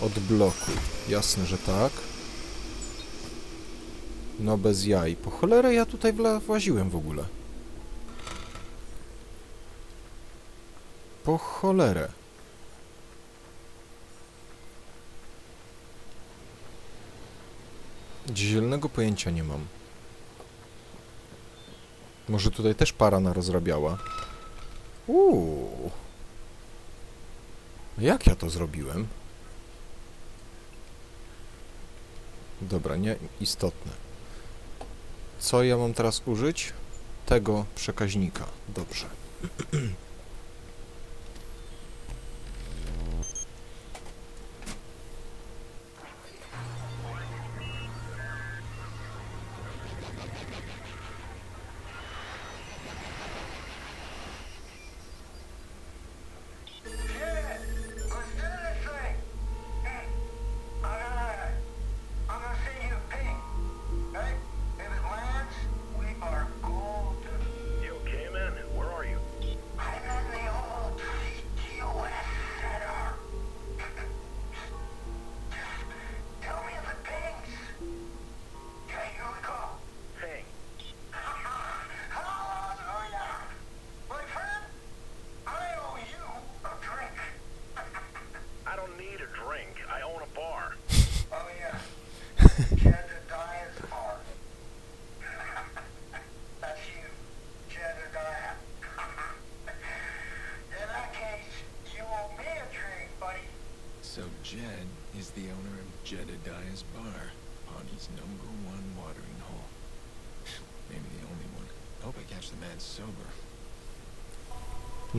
Odblokuj. Jasne, że tak. No bez jaj. Po cholerę ja tutaj właziłem w ogóle. Po cholerę. Zielonego pojęcia nie mam. Może tutaj też para narozrabiała? Uuu. Jak ja to zrobiłem? Dobra, nie istotne. Co ja mam teraz użyć? Tego przekaźnika. Dobrze.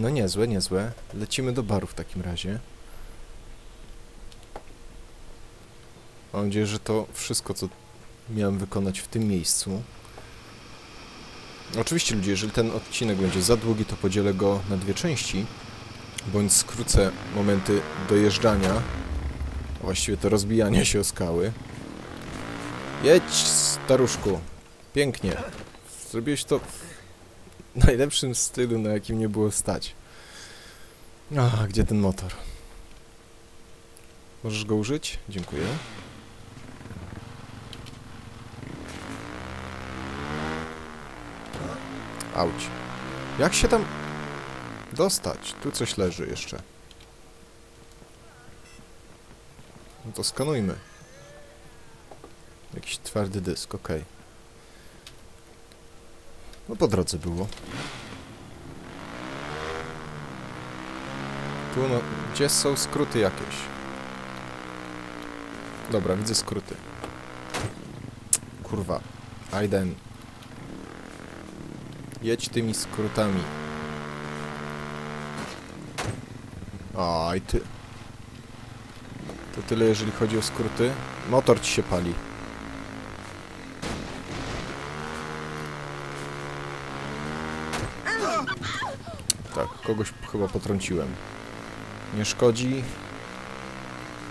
No niezłe, niezłe. Lecimy do baru w takim razie. Mam nadzieję, że to wszystko, co miałem wykonać w tym miejscu. Oczywiście, ludzie, jeżeli ten odcinek będzie za długi, to podzielę go na dwie części, bądź skrócę momenty dojeżdżania, a właściwie to rozbijania się o skały. Jedź, staruszku. Pięknie. Zrobiłeś to w najlepszym stylu, na jakim nie było stać. A, gdzie ten motor? Możesz go użyć? Dziękuję. Auć. Jak się tam dostać? Tu coś leży jeszcze. No to skanujmy. Jakiś twardy dysk, okej. No po drodze było. Tu no, gdzie są skróty jakieś? Dobra, widzę skróty. Kurwa. Aiden. Jedź tymi skrótami. Aj, ty... To tyle, jeżeli chodzi o skróty. Motor ci się pali. Tak, kogoś chyba potrąciłem. Nie szkodzi.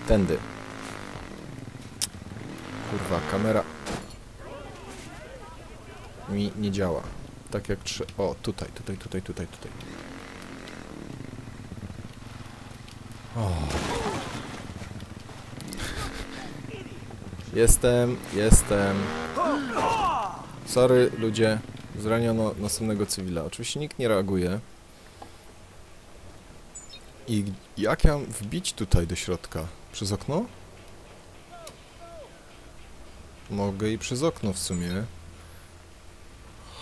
Tędy. Kurwa, kamera mi nie działa. Tak jak trzeba. O, tutaj, tutaj, tutaj, tutaj, tutaj. O. Jestem, jestem. Sorry, ludzie. Zraniono następnego cywila. Oczywiście nikt nie reaguje. I jak ja mam wbić tutaj do środka? Przez okno? Mogę i przez okno w sumie.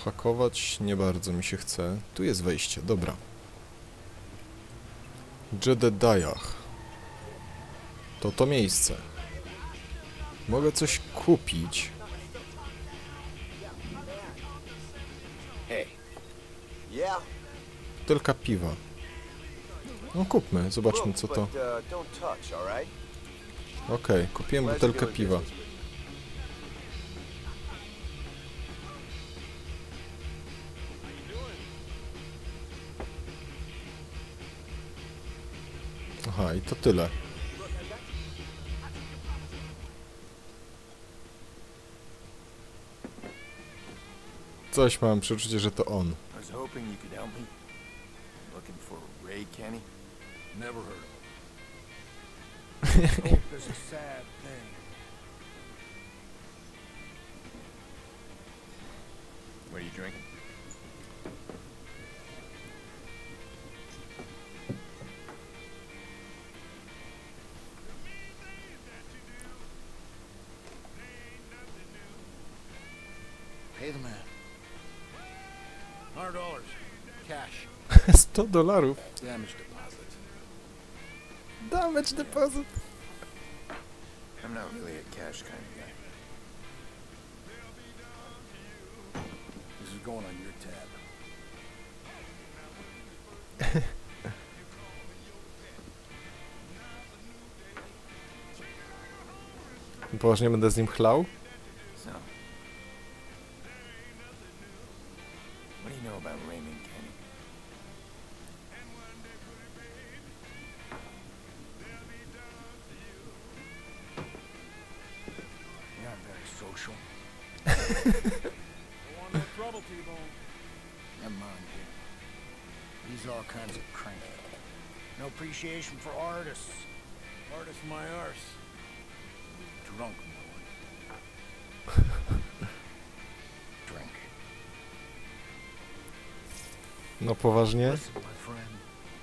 Hakować nie bardzo mi się chce. Tu jest wejście, dobra. Jedediah. To to miejsce. Mogę coś kupić. Tylko piwa. No kupmy, zobaczmy co to. Okej, kupiłem Let's butelkę piwa. Aha, i to tyle. Coś mam przeczucie, że to on. Ray Kenny? Never heard of Hope is a sad thing. What are you drinking? Pay the man. Hundred dollars. Cash. 100 dolarów. Damage deposit. Damage deposit. I'm not really a cash kind of guy. This is going on your tab. Poważnie będę z nim chlał? Appreciation for artists. Artist my arse. Drunk, boy. Drink. No poważnie? Listen, my friend.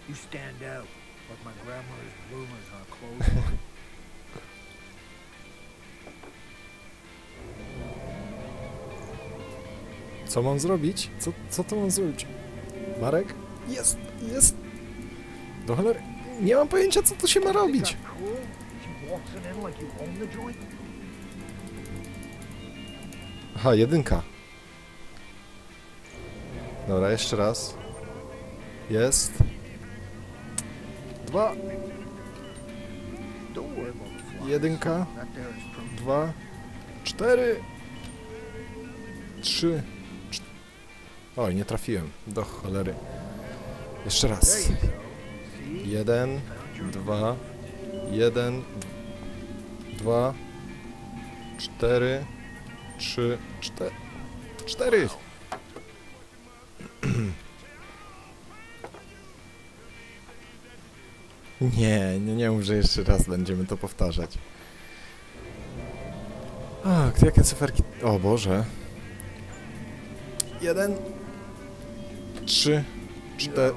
You stand out like my grandmother's bloomers on a clothesline. Co mam zrobić? Co, co to mam zrobić? Marek? Jest, jest. Do cholery. Nie mam pojęcia, co tu się ma robić. Aha, jedynka. Dobra, jeszcze raz. Jest. Dwa, jedynka, dwa, cztery, trzy, Oj, nie trafiłem. Do cholery. Jeszcze raz. Jeden, dwa, jeden, dwa, cztery, trzy, cztery, cztery. Nie, nie, nie mów, że jeszcze raz będziemy to powtarzać. A, jakie cyferki? O Boże. Jeden, trzy, cztery,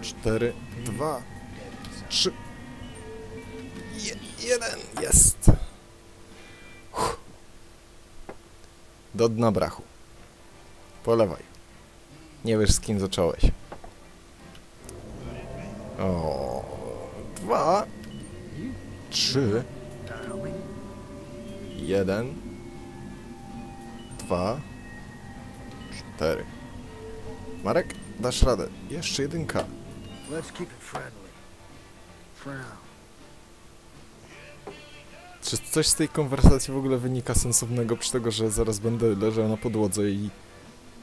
got a lot of nerve. cztery, dwa, Dead inside. trzy. Je, jeden jest. Uff. Do dna brachu. Polewaj. Nie wiesz z kim zacząłeś. O, dwa, trzy, jeden, dwa, cztery. Marek, dasz radę. Jeszcze jedynka. Let's keep it friendly. Frown. Czy coś z tej konwersacji w ogóle wynika sensownego przy tego, że zaraz będę leżał na podłodze i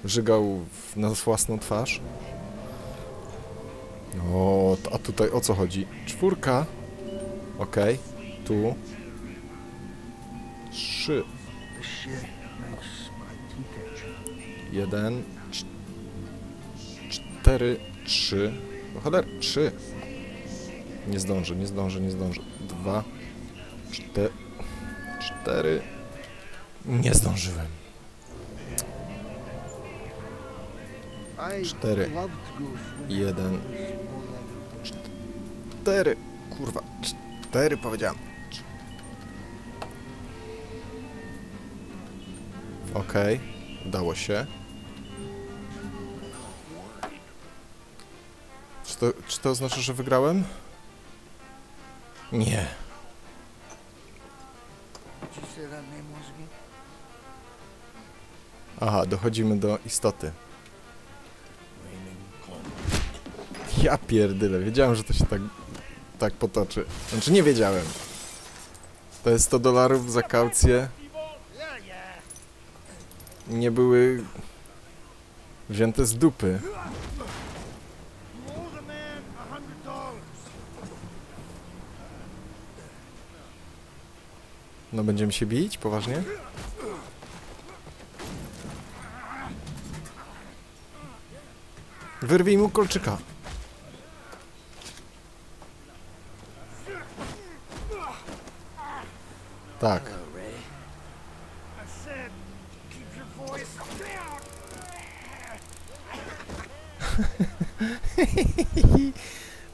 żygał na własną twarz? O, a tutaj o co chodzi? Czwórka. Okej. Tu. Trzy. Jeden. cz- Cztery. Trzy. O cholera. Trzy. Nie zdążę, nie zdążę, nie zdążę. Dwa. Cztery. Cztery. Nie zdążyłem. Cztery. Jeden. Cztery. Kurwa. Cztery powiedziałem. Okej. Udało się. Czy to, czy to oznacza, że wygrałem? Nie. Aha, dochodzimy do istoty. Ja pierdyle, wiedziałem, że to się tak, tak potoczy. Znaczy nie wiedziałem. To jest 100 dolarów za kaucję. Nie były wzięte z dupy. You owe the man a hundred dollars. No będziemy się bić? Poważnie? Wyrwij mu kolczyka. Tak.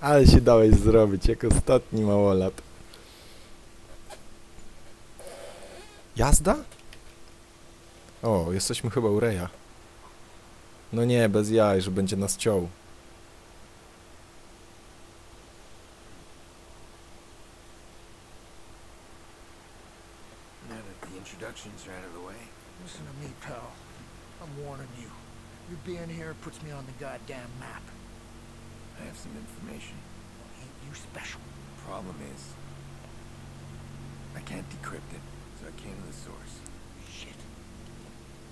Ale się dałeś zrobić, jak ostatni małolat. Jazda? O, jesteśmy chyba u Reja. No nie, bez jaj, że będzie nas ciął. Now that the introductions are out of the way, Listen to me, pal. I'm warning you. You being here puts me on the goddamn map. I have some information. Ain't you special? Problem is, I can't decrypt it, I came to the source. Shit.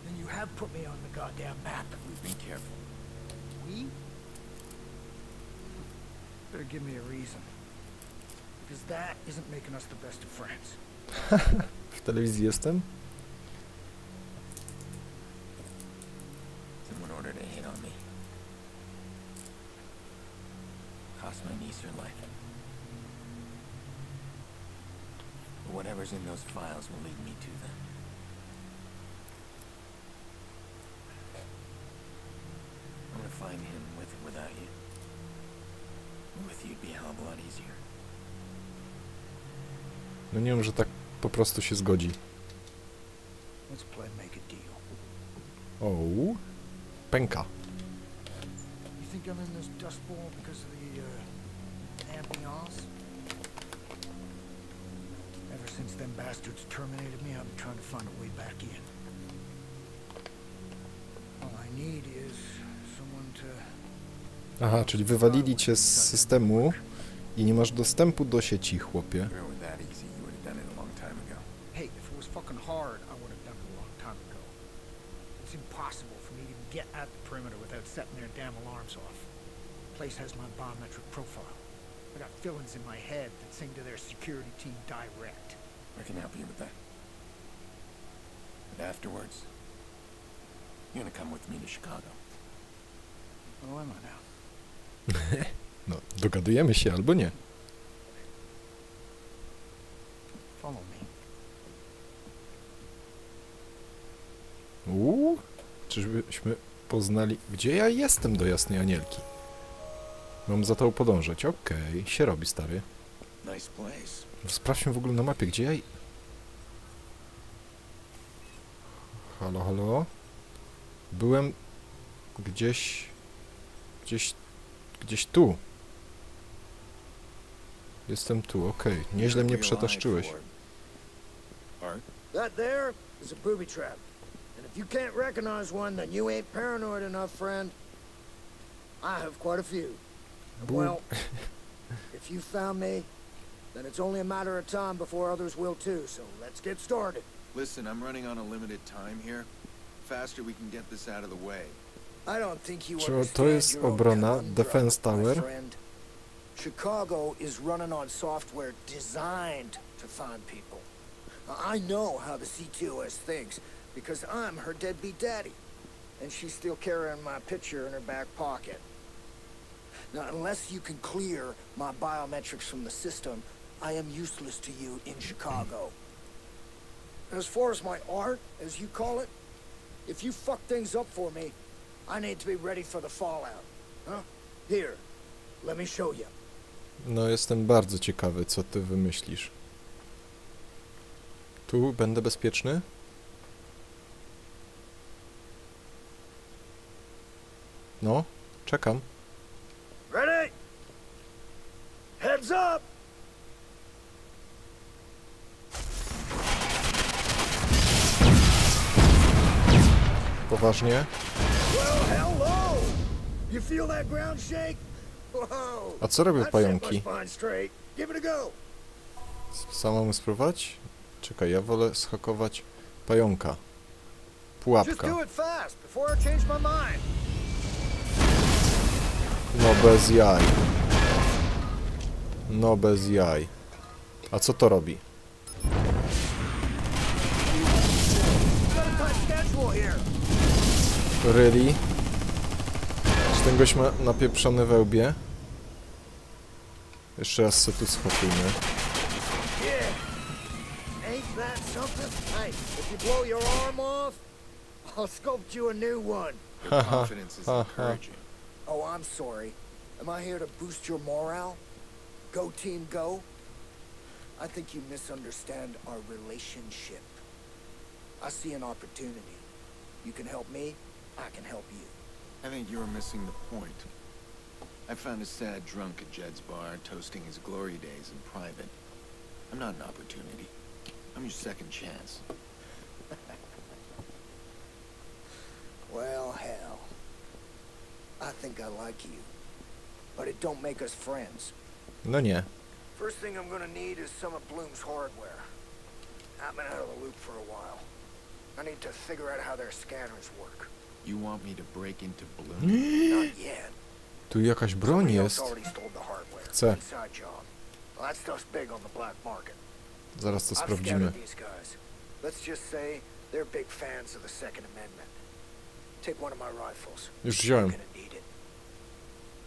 Then you have put me on the goddamn map. We've been careful. We? Better give me a reason. Because that isn't making us the best of friends. W telewizji jestem? Że tak po prostu się zgodzi. O, pęka. Of the uh, ambiance? Ever since them bastards terminated me, I've been trying to find a way back in. All I need is someone to. Aha, czyli wywalili cię z systemu i nie masz dostępu do sieci, chłopie. Hard, I would have done it a long time ago. It's impossible for me to even get at the perimeter without setting their damn alarms off. The Place has my biometric profile. I got feelings in my head that sing to their security team direct. I can help you with that. But afterwards, you're gonna come with me to Chicago. Oh, am I now? No, dogadujemy się albo nie. Follow me. Uuu, czyżbyśmy poznali... Gdzie ja jestem do Jasnej Anielki? Mam za to podążać. Okej, się robi, stary. Sprawdźmy w ogóle na mapie, gdzie ja... Halo, halo? Byłem gdzieś... Gdzieś... Gdzieś tu. Jestem tu, okej. Nieźle mnie przetaszczyłeś. That there is a booby trap. And if you can't recognize one, then you ain't paranoid enough, friend. I have quite a few. Boo- Well, if you found me, then it's only a matter of time before others will too, so let's get started. Listen, I'm running on a limited time here. Faster we can get this out of the way. I don't think you Czy to jest obrona, defense tower? Chicago is running on software designed to find people. I know how the CTOS thinks because I'm her deadbeat daddy, and she's still carrying my picture in her back pocket. Now, unless you can clear my biometrics from the system, I am useless to you in Chicago. As far as my art, as you call it, if you fuck things up for me, I need to be ready for the fallout. Huh? Here, let me show you. No, jestem bardzo ciekawy, co ty wymyślisz. Tu będę bezpieczny? No, czekam. Ready? Heads up! Poważnie? A co robią pająki? Samemu spróbować? Czekaj, ja wolę schakować pająka. Pułapka. No bez jaj. No bez jaj. A co to robi? Really? Czy ten gość ma napieprzone wełbie? Jeszcze raz se tu schakujmy. Yeah. Ain't Oh, I'm sorry. Am I here to boost your morale? Go team go? I think you misunderstand our relationship. I see an opportunity. You can help me, I can help you. I think you're missing the point. I found a sad drunk at Jed's bar toasting his glory days in private. I'm not an opportunity. I'm your second chance. Well, hell. I think I like you. But it don't make us friends. No nie. First thing I'm gonna need is some of Bloom's hardware. I've been out of the loop for a while. I need to figure out how their scanners work. You want me to break into Bloom? Not yet. Tu jakaś broń jest. already stole the hardware. Chcę. Inside job. Well, that stuff's big on the black market. Zaraz to sprawdzimy. scouted these guys. Let's just say they're big fans of the Second Amendment. Take one of my rifles. Już wziąłem.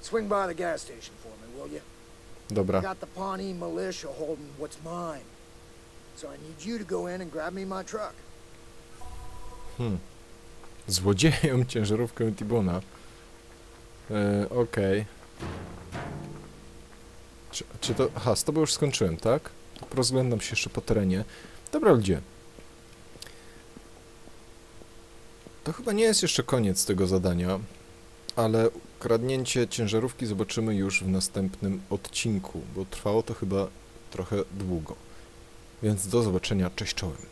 Swing by the gas station for me, will you? Dobra. got the Pawnee militia holding what's mine. So I need you to go in and grab me my truck. Hmm. Złodzieją ciężarówkę Tibona. E, Okej. Czy, czy to... Aha, z tobą już skończyłem, tak? Rozglądam się jeszcze po terenie. Dobra, ludzie. To chyba nie jest jeszcze koniec tego zadania, ale kradnięcie ciężarówki zobaczymy już w następnym odcinku, bo trwało to chyba trochę długo. Więc do zobaczenia, cześć czołem.